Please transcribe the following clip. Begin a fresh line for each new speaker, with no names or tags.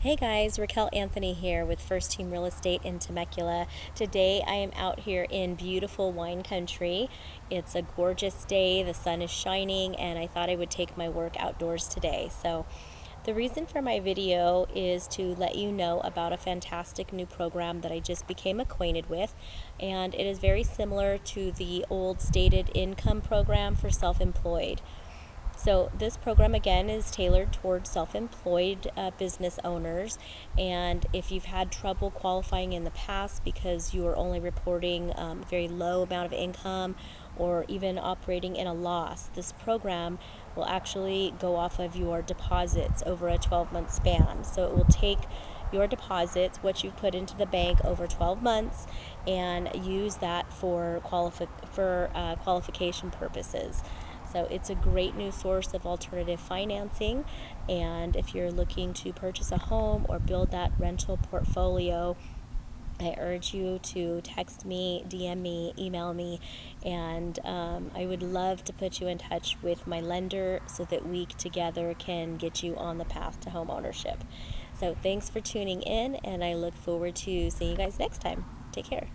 Hey guys, Raquel Anthony here with First Team Real Estate in Temecula. Today I am out here in beautiful wine country. It's a gorgeous day, the sun is shining, and I thought I would take my work outdoors today. So the reason for my video is to let you know about a fantastic new program that I just became acquainted with and it is very similar to the old stated income program for self-employed. So this program again is tailored towards self-employed uh, business owners and if you've had trouble qualifying in the past because you are only reporting um, very low amount of income or even operating in a loss, this program will actually go off of your deposits over a 12 month span. So it will take your deposits, what you put into the bank over 12 months, and use that for, qualifi- for uh, qualification purposes. So it's a great new source of alternative financing. And if you're looking to purchase a home or build that rental portfolio, I urge you to text me, DM me, email me, and um, I would love to put you in touch with my lender so that we together can get you on the path to home ownership. So, thanks for tuning in, and I look forward to seeing you guys next time. Take care.